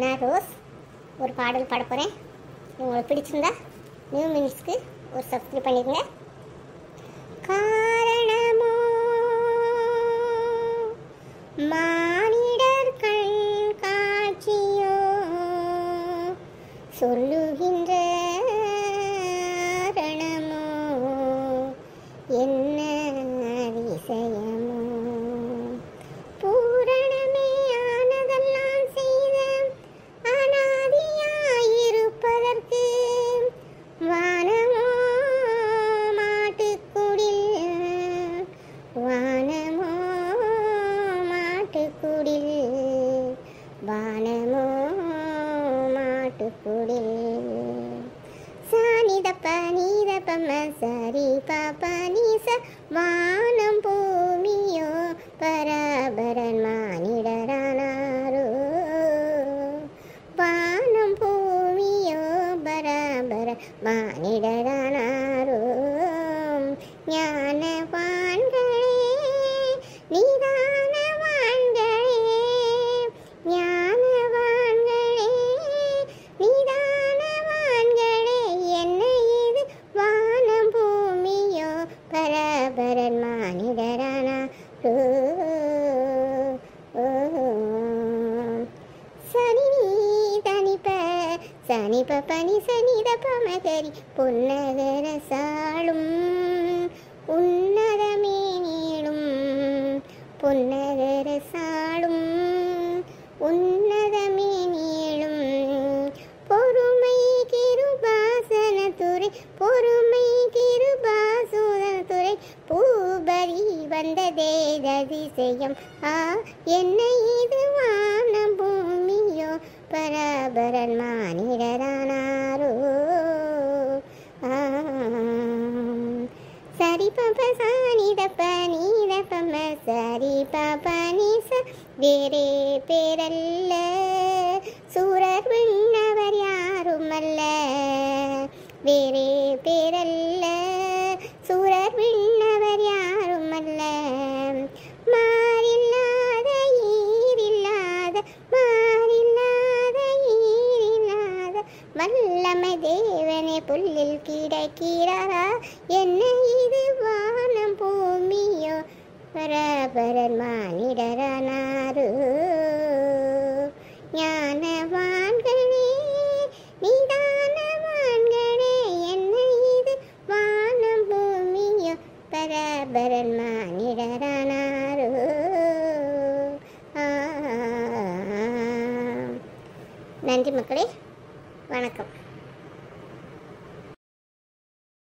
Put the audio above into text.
நான் ரோஸ் ஒரு பாடல் பாட போகிறேன் உங்களுக்கு பிடிச்சிருந்தா நியூ மினிட்ஸ்க்கு ஒரு சப்ஸ்கிரைப் பண்ணிடுங்க காரணமோ மானிடர் கண் காட்சியோ சொல்லுகின்ற காரணமோ என் குடில் வானமோ மாட்டுக்குடில். சானிதப்ப நீதப்பம்ம சரி பாப்ப நீச வானம் பூமியோ பராபரன் மானிடரானாரோ. வானம் பூமியோ பராபர மானிடரானாரோ. ஞானவான்களே சனி பனி சனித பமகரி பொன்னகர சாளும் உன்னதமே நீளும் பொன்னகர சாளும் உன்னதமே நீளும் பொறுமை கிருபாசன துறை பொறுமை கிருபாசுதன துறை பூபரி வந்த தேததிசயம் ஆ என்ன இது வானம் பராபரன் மானிடரானாரோ சரி பாப்ப சானிதப்ப நீதப்பம்ம சரி பாப்ப நீச வேறே பேரல்ல. சூரர் விண்ணவர் யாரும் அல்ல வேறே பேரல்ல. வல்லமை தேவனே புல்லில் கிடக்கிறாரா? என்ன இது வானம் பூமியோ? பரபரன் மானிடரானாரு? ஞானவான்களே நிதானவான்களே என்ன இது வானம் பூமியோ? பரபரன் மானிடரானாரு? நன்றி மக்களே. வணக்கம்.